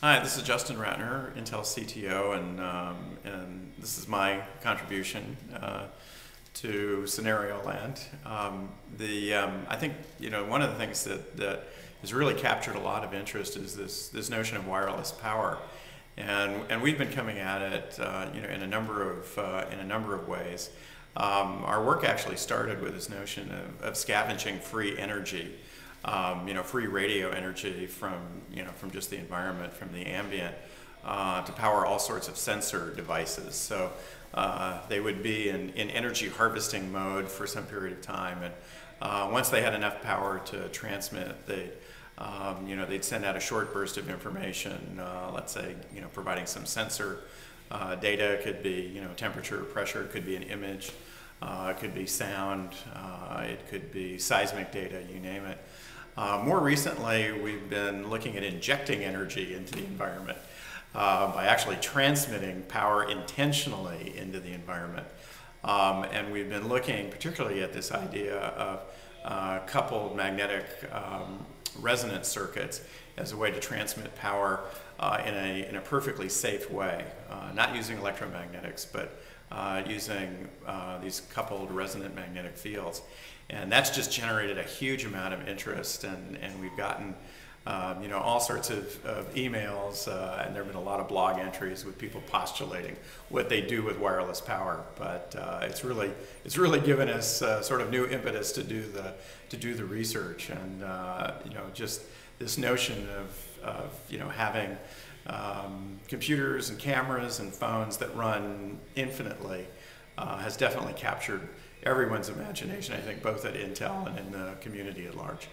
Hi, this is Justin Rattner, Intel CTO, and, um, and this is my contribution uh, to Scenario Land. Um, the, um, I think you know one of the things that, that has really captured a lot of interest is this, this notion of wireless power. And, and we've been coming at it uh, you know, in, a number of, uh, in a number of ways. Um, our work actually started with this notion of, of scavenging free energy um, you know, free radio energy from, you know, from just the environment, from the ambient, uh, to power all sorts of sensor devices. So uh, they would be in, in energy harvesting mode for some period of time. And uh, once they had enough power to transmit, they, um, you know, they'd send out a short burst of information, uh, let's say, you know, providing some sensor uh, data. Could be, you know, temperature, pressure, could be an image. Uh, it could be sound, uh, it could be seismic data, you name it. Uh, more recently, we've been looking at injecting energy into the environment uh, by actually transmitting power intentionally into the environment. Um, and we've been looking particularly at this idea of uh, coupled magnetic um, resonance circuits as a way to transmit power uh, in, a, in a perfectly safe way, uh, not using electromagnetics, but uh, using uh, these coupled resonant magnetic fields. And that's just generated a huge amount of interest, and, and we've gotten um, you know, all sorts of, of emails, uh, and there have been a lot of blog entries with people postulating what they do with wireless power. But uh, it's really, it's really given us uh, sort of new impetus to do the, to do the research, and uh, you know, just this notion of, of you know, having um, computers and cameras and phones that run infinitely uh, has definitely captured everyone's imagination, I think, both at Intel and in the community at large.